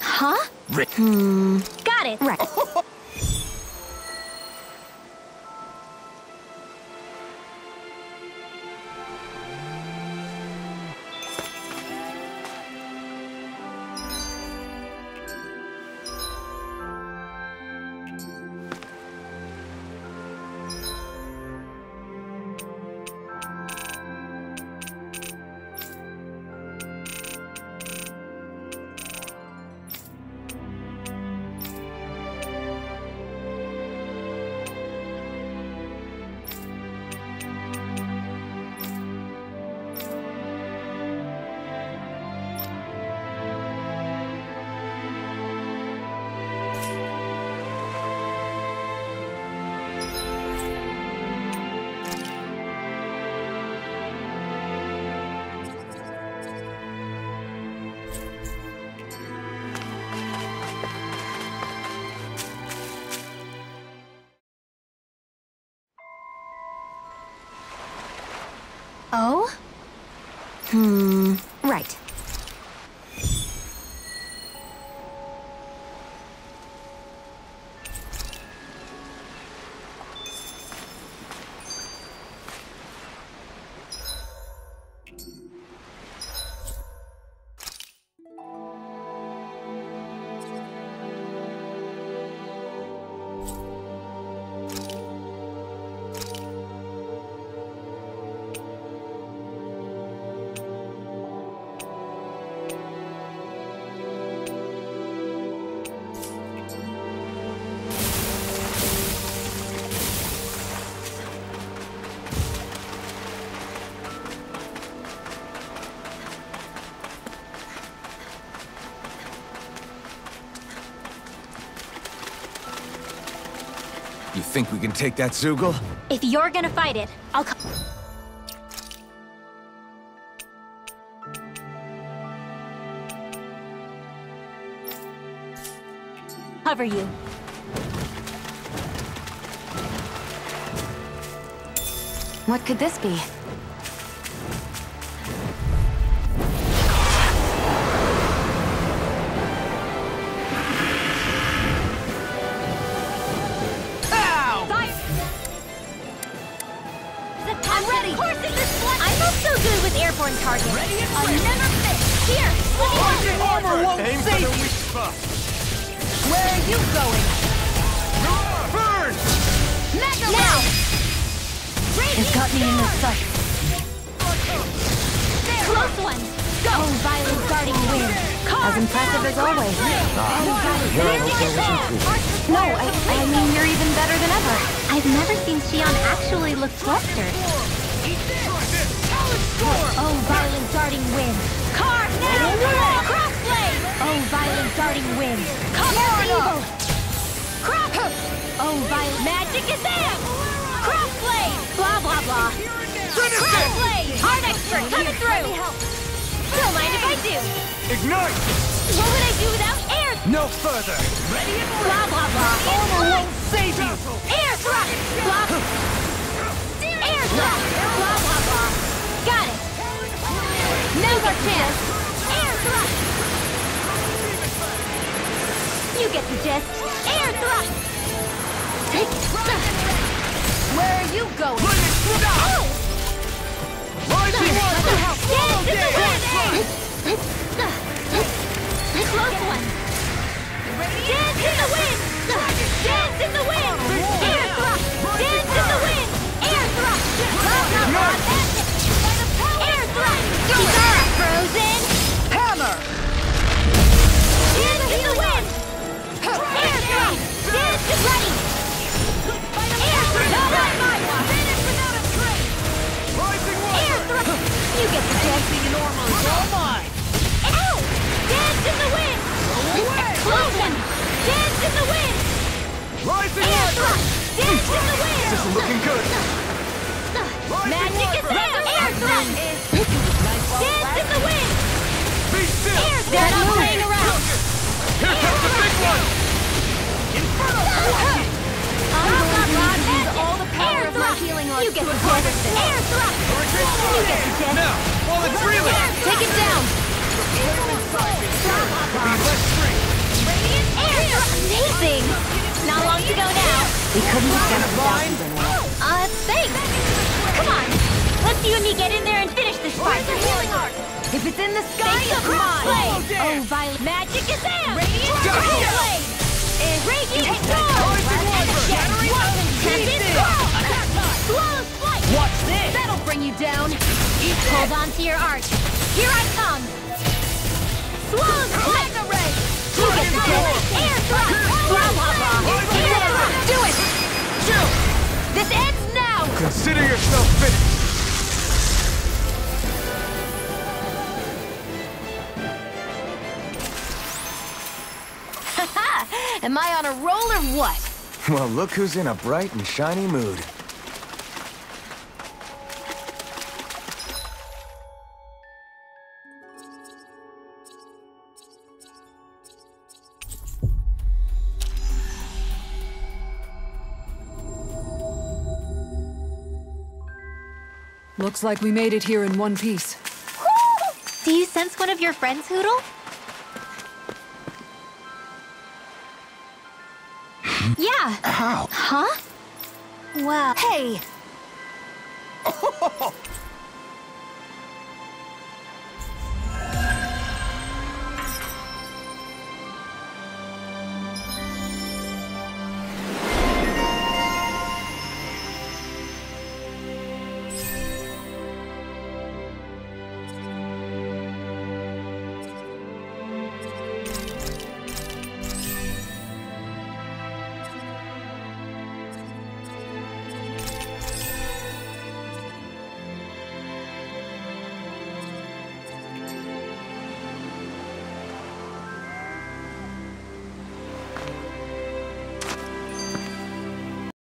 Huh? Rick. Hmm. Got it. Right. Oh? Hmm. Right. You think we can take that Zeugle? If you're gonna fight it, I'll co- cover you. What could this be? With airborne targets. Ready I'll never fit! Here! Let me have Armor won't Aim for save the you! weak spot. Where are you going? Burn! Mega now! It's got me in the sights. Close one! Go! Oh, violent guarding wind! As impressive as always. No, I, I mean you're even better than ever. I've never seen Shionne actually look flustered. Oh, Oh, violent magic is there! Crossblade! Blah, blah, blah. Crossblade! Art expert coming through! Don't mind if I do. Ignite! What would I do without air? No further! Blah, blah, blah. Armor won't save you! Air thrust! Blah. Air thrust! Blah, blah, blah. Got it. Now's our chance. Air thrust! You get the gist. Air thrust! Where are you going? Oh! Rising Dance in the wind! Close one! Dance in the wind! Dance in the wind! Rising Air thrust! Dance in the wind! This is looking good! Magic is there! Air thrust! Dance in the wind! Be still! Air thrust! They're not playing around! Here comes the big one! Uh-huh. I'm going to use all the power of my healing arts You get the gist! Air thrust! You get the gist! Now, while it's reeling! Take it down! Be less free! Sing. Not long to go now. We couldn't have done it without. Uh, thanks. Come on. Let's you and me get in there and finish this fight. healing art. If it's in the sky, Face it's the mine. blade. Oh, violet magic is there. Radiant Got blade. Radiant storm. Rising storm. Flight. Watch this. That'll bring you down. Eat Hold on to your arch. Here I come. Slow flight. Mega ray. You get Consider yourself finished. Am I on a roll or what? Well, look who's in a bright and shiny mood. Looks like we made it here in one piece. Do you sense one of your friends, Hootle? yeah. How? Huh? Well, Hey,